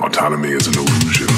Autonomy is an illusion.